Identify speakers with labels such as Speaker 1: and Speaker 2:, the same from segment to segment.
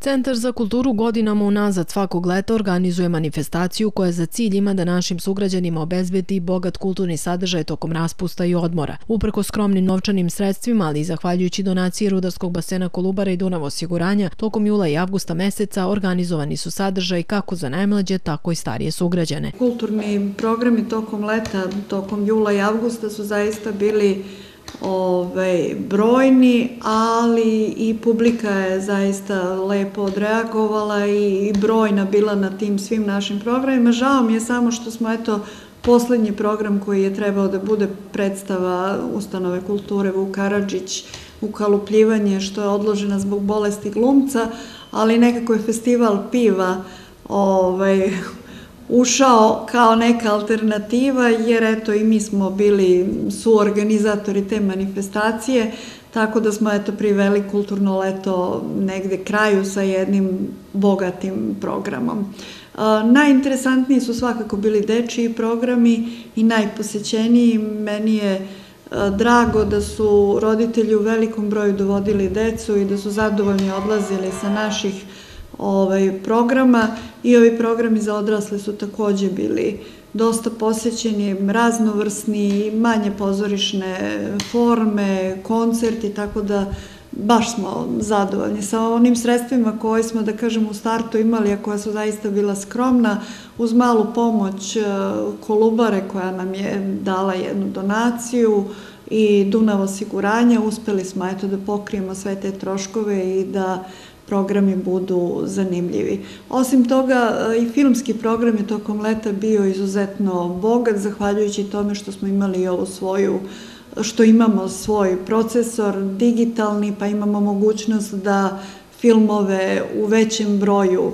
Speaker 1: Centar za kulturu godinama unazad svakog leta organizuje manifestaciju koja za cilj ima da našim sugrađanima obezbedi bogat kulturni sadržaj tokom raspusta i odmora. Uprko skromnim novčanim sredstvima, ali i zahvaljujući donaciji Rudarskog basena Kolubara i Dunav osiguranja, tokom jula i avgusta meseca organizovani su sadržaj kako za najmlađe, tako i starije sugrađane.
Speaker 2: Kulturni programi tokom leta, tokom jula i avgusta su zaista bili ovaj, brojni, ali i publika je zaista lepo odreagovala i, brojna bila na tim svim našim programima. Žao mi je samo što smo, eto, poslednji program koji je trebao da bude predstava Ustanove kulture Vuk Karadžić, ukalupljivanje, što je odložena zbog bolesti glumca, ali nekako je festival piva ovaj, ušao kao neka alternativa, jer eto i mi smo bili suorganizatori te manifestacije, tako da smo eto priveli kulturno leto negde kraju sa jednim bogatim programom. Najinteresantniji su svakako bili dečiji programi i najposećeniji. Meni je drago da su roditelji u velikom broju dovodili decu i da su zadovoljni odlazili sa naših ovaj, programa i ovi programi za odrasle su takođe bili dosta posećeni, raznovrsni, manje pozorišne forme, koncerti, tako da baš smo zadovoljni sa onim sredstvima koje smo, da kažem, u startu imali, a koja su zaista bila skromna, uz malu pomoć e, Kolubare koja nam je dala jednu donaciju i Dunav osiguranja, uspeli smo eto da pokrijemo sve te troškove i da programi budu zanimljivi. Osim toga, i filmski program je tokom leta bio izuzetno bogat, zahvaljujući tome što smo imali ovu svoju što imamo svoj procesor digitalni, pa imamo mogućnost da filmove u većem broju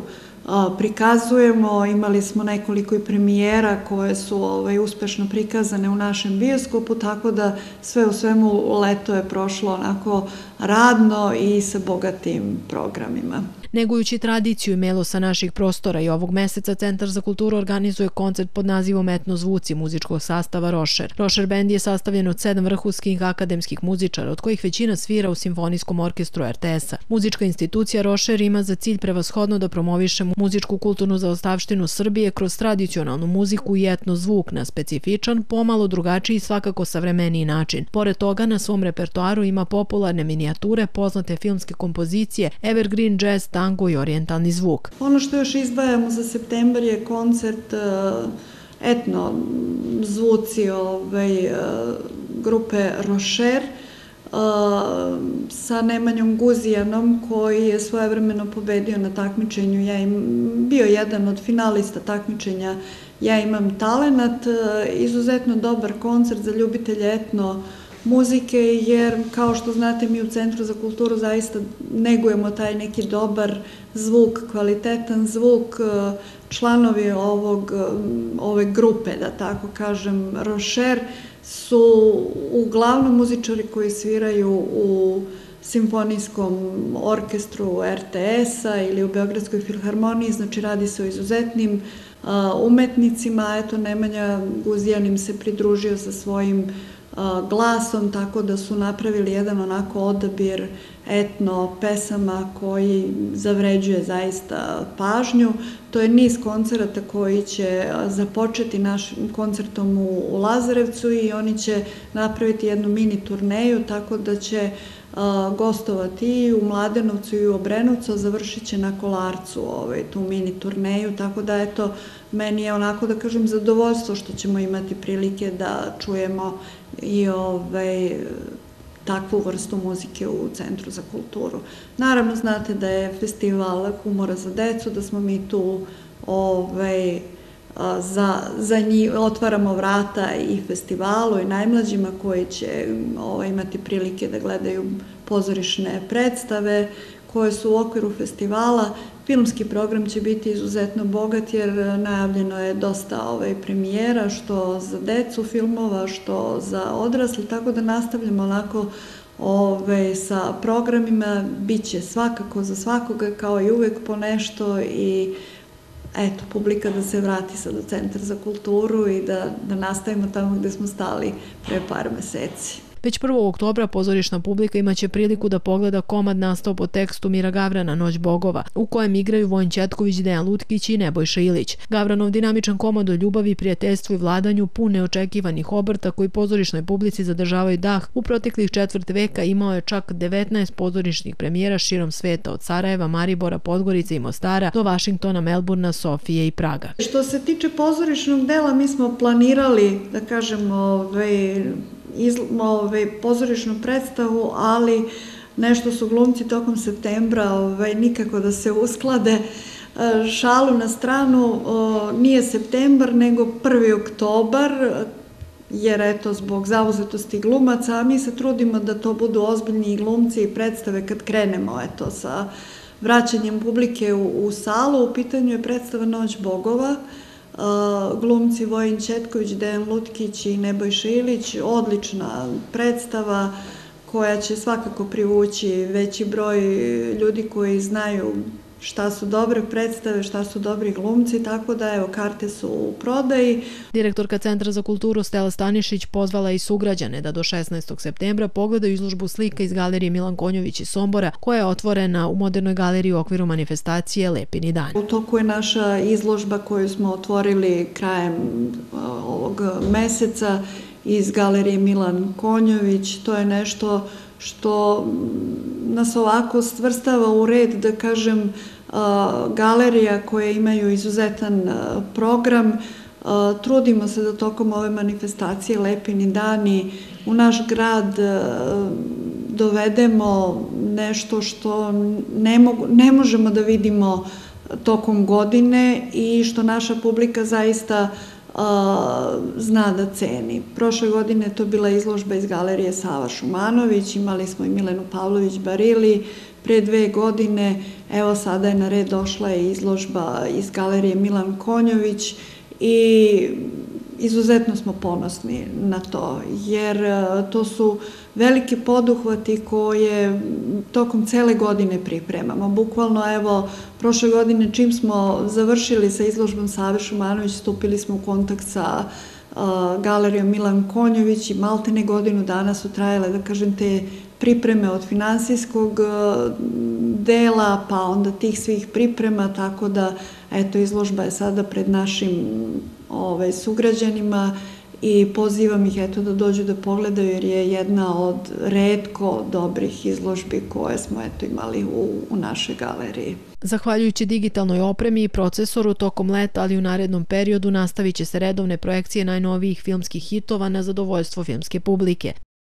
Speaker 2: prikazujemo. Imali smo nekoliko i premijera koje su ovaj, uspešno prikazane u našem bioskopu, tako da sve u svemu leto je prošlo onako radno i sa bogatim programima.
Speaker 1: Negujući tradiciju i melo sa naših prostora i ovog meseca Centar za kulturu organizuje koncert pod nazivom Etno zvuci muzičkog sastava Rošer. Rošer bend je sastavljen od sedam vrhunskih akademskih muzičara, od kojih većina svira u Simfonijskom orkestru RTS-a. Muzička institucija Rošer ima za cilj prevashodno da promoviše muzičku kulturnu zaostavštinu Srbije kroz tradicionalnu muziku i etno zvuk na specifičan, pomalo drugačiji i svakako savremeniji način. Pored toga, na svom repertoaru ima popularne minijature, poznate filmske kompozicije, evergreen jazz, tango i orijentalni zvuk.
Speaker 2: Ono što još izdvajamo za septembar je koncert e, etno zvuci ovaj, e, grupe Rocher, sa Nemanjom Guzijanom koji je svojevremeno pobedio na takmičenju. Ja im, bio jedan od finalista takmičenja Ja imam talenat, izuzetno dobar koncert za ljubitelje etno muzike, jer kao što znate mi u Centru za kulturu zaista negujemo taj neki dobar zvuk, kvalitetan zvuk, članovi ovog, ove grupe, da tako kažem, Rocher, su uglavnom muzičari koji sviraju u simfonijskom orkestru RTS-a ili u Beogradskoj filharmoniji, znači radi se o izuzetnim umetnicima, eto Nemanja Guzijan im se pridružio sa svojim glasom, tako da su napravili jedan onako odabir etno pesama koji zavređuje zaista pažnju. To je niz koncerata koji će započeti našim koncertom u Lazarevcu i oni će napraviti jednu mini turneju, tako da će gostovati i u Mladenovcu i u Obrenovcu, a završit će na Kolarcu ovaj, tu mini turneju, tako da eto, meni je onako da kažem zadovoljstvo što ćemo imati prilike da čujemo i ovaj, takvu vrstu muzike u Centru za kulturu. Naravno, znate da je festival humora za decu, da smo mi tu ovaj, za, za njih otvaramo vrata i festivalu i najmlađima koji će ovaj, imati prilike da gledaju pozorišne predstave koje su u okviru festivala. Filmski program će biti izuzetno bogat jer najavljeno je dosta ovaj, premijera, što za decu filmova, što za odrasli, tako da nastavljamo onako ove, sa programima, bit će svakako za svakoga kao i uvek po nešto i eto, publika da se vrati sad u Centar za kulturu i da, da nastavimo tamo gde smo stali pre par meseci.
Speaker 1: Već 1. oktobra pozorišna publika imaće priliku da pogleda komad nastao po tekstu Mira Gavrana Noć bogova, u kojem igraju Vojn Četković, Dejan Lutkić i Nebojša Ilić. Gavranov dinamičan komad o ljubavi, prijateljstvu i vladanju pun neočekivanih obrta koji pozorišnoj publici zadržavaju dah u proteklih četvrt veka imao je čak 19 pozorišnih premijera širom sveta od Sarajeva, Maribora, Podgorice i Mostara do Vašingtona, Melburna, Sofije i Praga.
Speaker 2: Što se tiče pozorišnog dela, mi smo planirali, da kažemo, ovaj, ovaj, pozorišnu predstavu, ali nešto su glumci tokom septembra ovaj, nikako da se usklade. E, šalu na stranu, nije septembar, nego 1. oktobar, jer eto, zbog zauzetosti glumaca, a mi se trudimo da to budu ozbiljni glumci i predstave kad krenemo, eto, sa vraćanjem publike u, u salu. U pitanju je predstava Noć bogova, glumci Vojin Četković, Dejan Lutkić i Nebojša Ilić, odlična predstava koja će svakako privući veći broj ljudi koji znaju šta su dobre predstave, šta su dobri glumci, tako da evo, karte su u prodaji.
Speaker 1: Direktorka Centra za kulturu Stela Stanišić pozvala i sugrađane da do 16. septembra pogledaju izložbu slika iz galerije Milan Konjović iz Sombora, koja je otvorena u modernoj galeriji u okviru manifestacije Lepini dan.
Speaker 2: U toku je naša izložba koju smo otvorili krajem ovog meseca iz galerije Milan Konjović. To je nešto što nas ovako stvrstava u red, da kažem, galerija koje imaju izuzetan program. Trudimo se da tokom ove manifestacije Lepini dani u naš grad dovedemo nešto što ne, mogu, ne možemo da vidimo tokom godine i što naša publika zaista zna da ceni. Prošle godine to bila izložba iz galerije Sava Šumanović, imali smo i Milenu Pavlović Barili, pre dve godine, evo sada je na red došla izložba iz galerije Milan Konjović i izuzetno smo ponosni na to, jer e, to su velike poduhvati koje tokom cele godine pripremamo. Bukvalno, evo, prošle godine čim smo završili sa izložbom Save Šumanović, stupili smo u kontakt sa uh, galerijom Milan Konjović i maltene godinu dana su trajale, da kažem, te pripreme od finansijskog uh, dela, pa onda tih svih priprema, tako da, eto, izložba je sada pred našim ovaj, sugrađanima i pozivam ih eto da dođu da pogledaju jer je jedna od redko dobrih izložbi koje smo eto imali u, u našoj galeriji.
Speaker 1: Zahvaljujući digitalnoj opremi i procesoru tokom leta, ali u narednom periodu nastavit će se redovne projekcije najnovijih filmskih hitova na zadovoljstvo filmske publike.